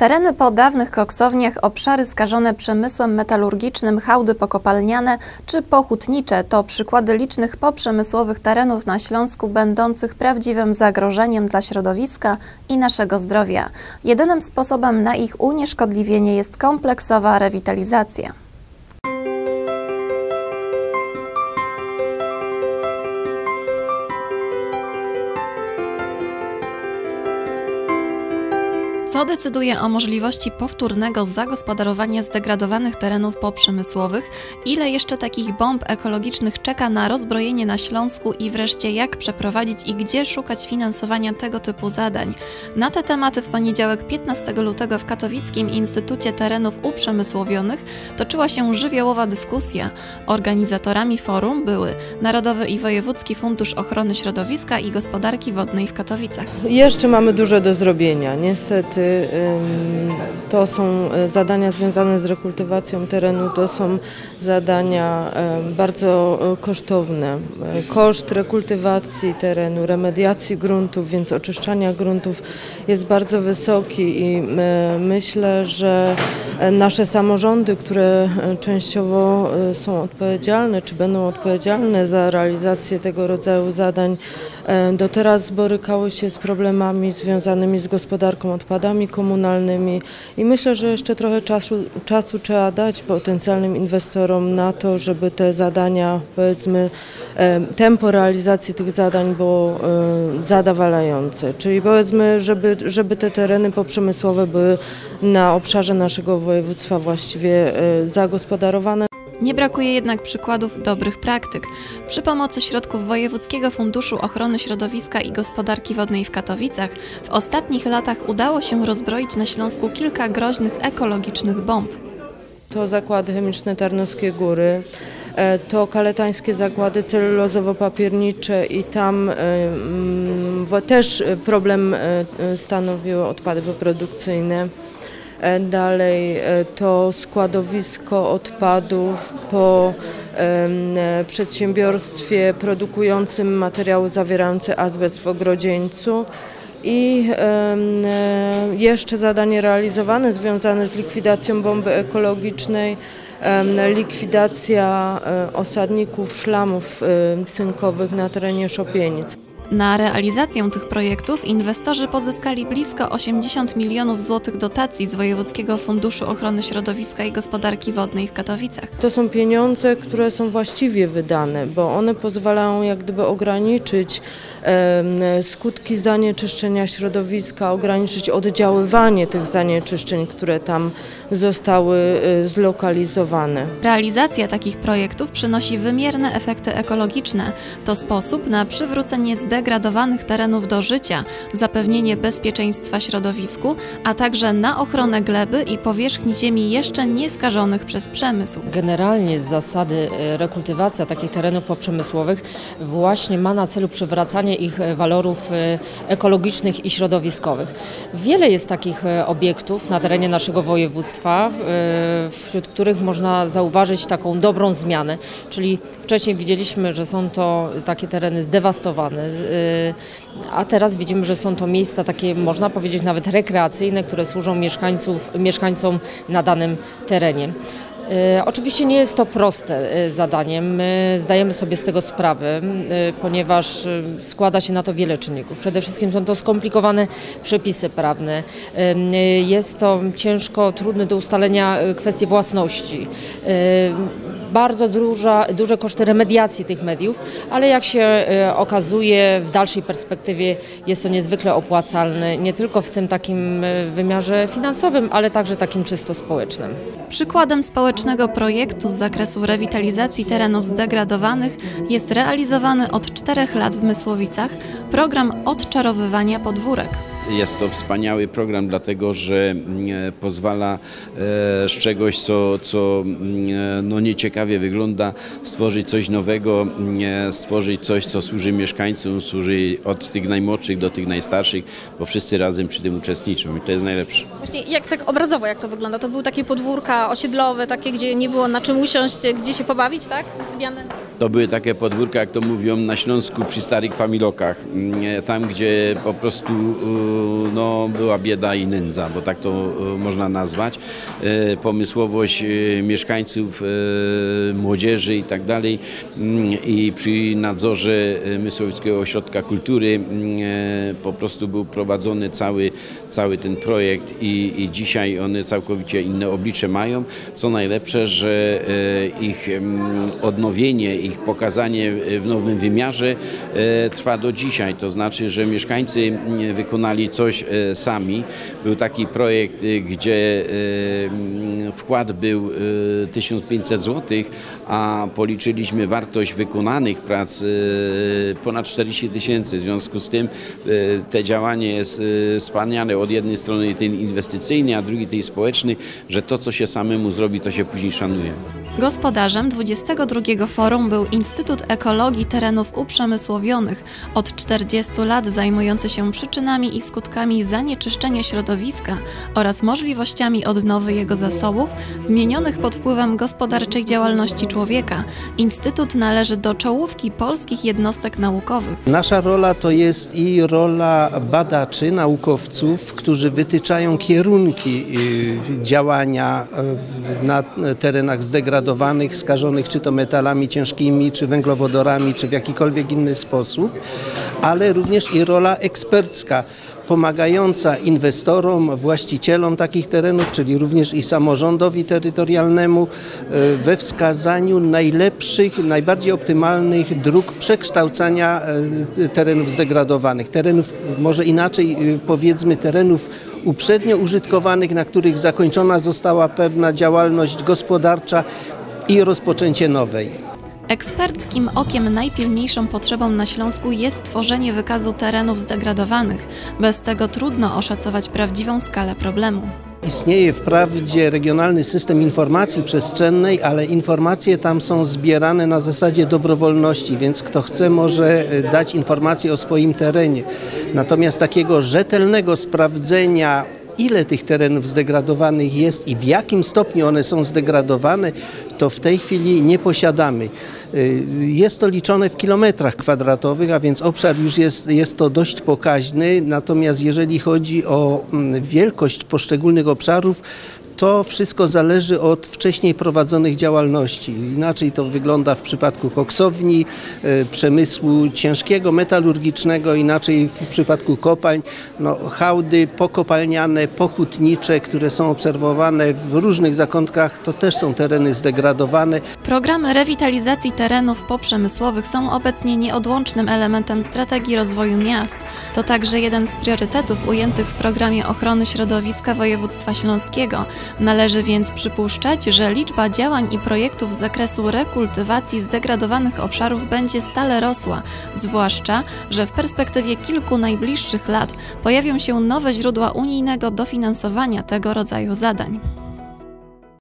Tereny po dawnych koksowniach, obszary skażone przemysłem metalurgicznym, hałdy pokopalniane czy pohutnicze to przykłady licznych poprzemysłowych terenów na Śląsku będących prawdziwym zagrożeniem dla środowiska i naszego zdrowia. Jedynym sposobem na ich unieszkodliwienie jest kompleksowa rewitalizacja. Co decyduje o możliwości powtórnego zagospodarowania zdegradowanych terenów poprzemysłowych? Ile jeszcze takich bomb ekologicznych czeka na rozbrojenie na Śląsku i wreszcie jak przeprowadzić i gdzie szukać finansowania tego typu zadań? Na te tematy w poniedziałek 15 lutego w Katowickim Instytucie Terenów Uprzemysłowionych toczyła się żywiołowa dyskusja. Organizatorami forum były Narodowy i Wojewódzki Fundusz Ochrony Środowiska i Gospodarki Wodnej w Katowicach. Jeszcze mamy dużo do zrobienia. Niestety to są zadania związane z rekultywacją terenu, to są zadania bardzo kosztowne. Koszt rekultywacji terenu, remediacji gruntów, więc oczyszczania gruntów jest bardzo wysoki i myślę, że nasze samorządy, które częściowo są odpowiedzialne, czy będą odpowiedzialne za realizację tego rodzaju zadań, do teraz borykały się z problemami związanymi z gospodarką odpadami komunalnymi i myślę, że jeszcze trochę czasu, czasu trzeba dać potencjalnym inwestorom na to, żeby te zadania, powiedzmy, tempo realizacji tych zadań było zadowalające. Czyli powiedzmy, żeby, żeby te tereny poprzemysłowe były na obszarze naszego województwa właściwie zagospodarowane. Nie brakuje jednak przykładów dobrych praktyk. Przy pomocy środków Wojewódzkiego Funduszu Ochrony Środowiska i Gospodarki Wodnej w Katowicach w ostatnich latach udało się rozbroić na Śląsku kilka groźnych ekologicznych bomb. To zakłady chemiczne Tarnowskie Góry, to kaletańskie zakłady celulozowo-papiernicze i tam też problem stanowiły odpady poprodukcyjne. Dalej to składowisko odpadów po przedsiębiorstwie produkującym materiały zawierające azbest w Ogrodzieńcu i jeszcze zadanie realizowane związane z likwidacją bomby ekologicznej, likwidacja osadników szlamów cynkowych na terenie Szopienic. Na realizację tych projektów inwestorzy pozyskali blisko 80 milionów złotych dotacji z Wojewódzkiego Funduszu Ochrony Środowiska i Gospodarki Wodnej w Katowicach. To są pieniądze, które są właściwie wydane, bo one pozwalają jak gdyby ograniczyć skutki zanieczyszczenia środowiska, ograniczyć oddziaływanie tych zanieczyszczeń, które tam zostały e, zlokalizowane. Realizacja takich projektów przynosi wymierne efekty ekologiczne. To sposób na przywrócenie zdecydowanych zdegradowanych terenów do życia, zapewnienie bezpieczeństwa środowisku, a także na ochronę gleby i powierzchni ziemi jeszcze nieskażonych przez przemysł. Generalnie z zasady rekultywacja takich terenów poprzemysłowych właśnie ma na celu przywracanie ich walorów ekologicznych i środowiskowych. Wiele jest takich obiektów na terenie naszego województwa, wśród których można zauważyć taką dobrą zmianę, czyli wcześniej widzieliśmy, że są to takie tereny zdewastowane, a teraz widzimy, że są to miejsca takie, można powiedzieć, nawet rekreacyjne, które służą mieszkańców, mieszkańcom na danym terenie. Oczywiście nie jest to proste zadanie, my zdajemy sobie z tego sprawę, ponieważ składa się na to wiele czynników. Przede wszystkim są to skomplikowane przepisy prawne, jest to ciężko, trudne do ustalenia kwestie własności bardzo duża, duże koszty remediacji tych mediów, ale jak się okazuje w dalszej perspektywie jest to niezwykle opłacalne, nie tylko w tym takim wymiarze finansowym, ale także takim czysto społecznym. Przykładem społecznego projektu z zakresu rewitalizacji terenów zdegradowanych jest realizowany od czterech lat w Mysłowicach program odczarowywania podwórek. Jest to wspaniały program, dlatego że pozwala z czegoś, co, co no nieciekawie wygląda, stworzyć coś nowego, stworzyć coś, co służy mieszkańcom, służy od tych najmłodszych do tych najstarszych, bo wszyscy razem przy tym uczestniczą i to jest najlepsze. Właśnie jak tak obrazowo jak to wygląda? To były takie podwórka osiedlowe, takie, gdzie nie było na czym usiąść, gdzie się pobawić, tak? To były takie podwórka, jak to mówią na Śląsku przy starych familokach, tam gdzie po prostu no, była bieda i nędza, bo tak to można nazwać. Pomysłowość mieszkańców, młodzieży i tak dalej i przy nadzorze Mysłowickiego Ośrodka Kultury po prostu był prowadzony cały, cały ten projekt i, i dzisiaj one całkowicie inne oblicze mają. Co najlepsze, że e, ich odnowienie, ich pokazanie w nowym wymiarze e, trwa do dzisiaj. To znaczy, że mieszkańcy wykonali coś e, sami. Był taki projekt, gdzie wkład był 1500 zł, a policzyliśmy wartość wykonanych prac ponad 40 tysięcy. W związku z tym te działanie jest wspaniale od jednej strony ten inwestycyjny, a drugi tej społeczny, że to co się samemu zrobi, to się później szanuje. Gospodarzem 22 forum był Instytut Ekologii Terenów Uprzemysłowionych, od 40 lat zajmujący się przyczynami i skutkami zanieczyszczenia środowiska oraz możliwościami odnowy jego zasobów zmienionych pod wpływem gospodarczej działalności człowieka. Instytut należy do czołówki polskich jednostek naukowych. Nasza rola to jest i rola badaczy, naukowców, którzy wytyczają kierunki y, działania y, na terenach zdegradowanych, skażonych czy to metalami ciężkimi, czy węglowodorami, czy w jakikolwiek inny sposób, ale również i rola ekspercka pomagająca inwestorom, właścicielom takich terenów, czyli również i samorządowi terytorialnemu e, we wskazaniu najlepszych, najbardziej optymalnych dróg przekształcania e, terenów zdegradowanych. Terenów, może inaczej e, powiedzmy, terenów uprzednio użytkowanych, na których zakończona została pewna działalność gospodarcza i rozpoczęcie nowej. Eksperckim okiem najpilniejszą potrzebą na Śląsku jest tworzenie wykazu terenów zdegradowanych. Bez tego trudno oszacować prawdziwą skalę problemu. Istnieje wprawdzie regionalny system informacji przestrzennej, ale informacje tam są zbierane na zasadzie dobrowolności, więc kto chce może e, dać informacje o swoim terenie. Natomiast takiego rzetelnego sprawdzenia ile tych terenów zdegradowanych jest i w jakim stopniu one są zdegradowane, to w tej chwili nie posiadamy. Y, jest to liczone w kilometrach kwadratowych, a więc obszar już jest, jest to dość pokaźny, natomiast jeżeli chodzi o mm, wielkość poszczególnych obszarów, to wszystko zależy od wcześniej prowadzonych działalności. Inaczej to wygląda w przypadku koksowni, e, przemysłu ciężkiego, metalurgicznego, inaczej w przypadku kopalń. No, hałdy pokopalniane, pochutnicze, które są obserwowane w różnych zakątkach, to też są tereny zdegradowane. Programy rewitalizacji terenów poprzemysłowych są obecnie nieodłącznym elementem strategii rozwoju miast. To także jeden z priorytetów ujętych w programie ochrony środowiska województwa śląskiego. Należy więc przypuszczać, że liczba działań i projektów z zakresu rekultywacji zdegradowanych obszarów będzie stale rosła, zwłaszcza, że w perspektywie kilku najbliższych lat pojawią się nowe źródła unijnego dofinansowania tego rodzaju zadań.